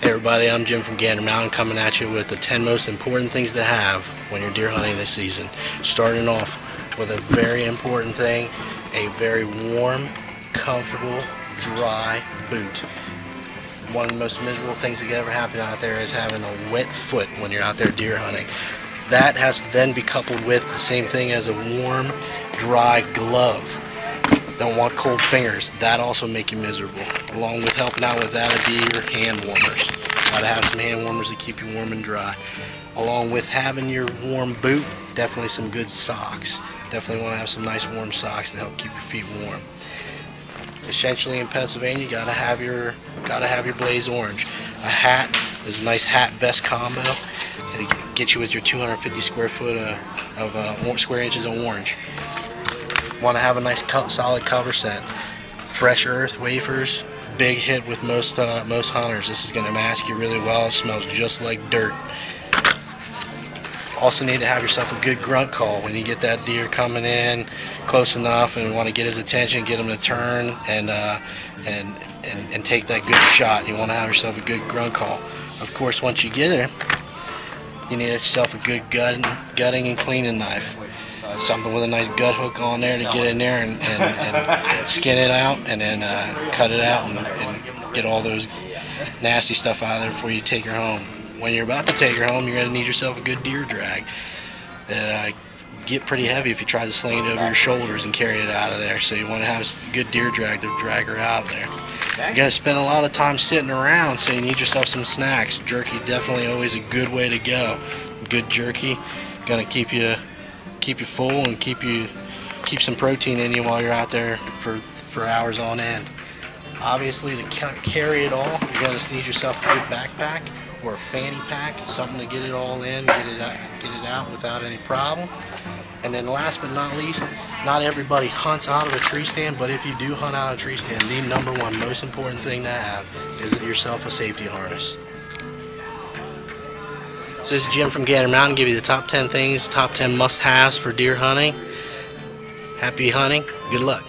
Hey everybody, I'm Jim from Gander Mountain coming at you with the 10 most important things to have when you're deer hunting this season. Starting off with a very important thing, a very warm, comfortable, dry boot. One of the most miserable things that could ever happen out there is having a wet foot when you're out there deer hunting. That has to then be coupled with the same thing as a warm, dry glove. Don't want cold fingers. That also make you miserable. Along with helping out with that be your hand warmers. Gotta have some hand warmers to keep you warm and dry. Along with having your warm boot, definitely some good socks. Definitely want to have some nice warm socks to help keep your feet warm. Essentially in Pennsylvania, you gotta have your gotta have your blaze orange. A hat is a nice hat vest combo. It'll get you with your 250 square foot uh, of uh, square inches of orange want to have a nice solid cover scent. Fresh earth wafers, big hit with most uh, most hunters. This is going to mask you really well. It smells just like dirt. Also need to have yourself a good grunt call when you get that deer coming in close enough and want to get his attention, get him to turn and uh, and, and and take that good shot. You want to have yourself a good grunt call. Of course, once you get there, you need yourself a good gut, gutting and cleaning knife something with a nice gut hook on there to get in there and, and, and, skin it out and then uh, cut it out and, and, get all those nasty stuff out of there before you take her home. When you're about to take her home, you're going to need yourself a good deer drag that uh, get pretty heavy if you try to sling it over your shoulders and carry it out of there. So you want to have a good deer drag to drag her out of there. You're going to spend a lot of time sitting around, so you need yourself some snacks. Jerky definitely always a good way to go. Good jerky, to keep you keep you full and keep you keep some protein in you while you're out there for for hours on end. Obviously, to carry it all, you're going to need yourself a good backpack or a fanny pack, something to get it all in, get it out, get it out without any problem. And then last but not least, not everybody hunts out of a tree stand, but if you do hunt out of a tree stand, the number one most important thing to have is yourself a safety harness. So this is Jim from Gander Mountain, give you the top 10 things, top 10 must-haves for deer hunting. Happy hunting, good luck.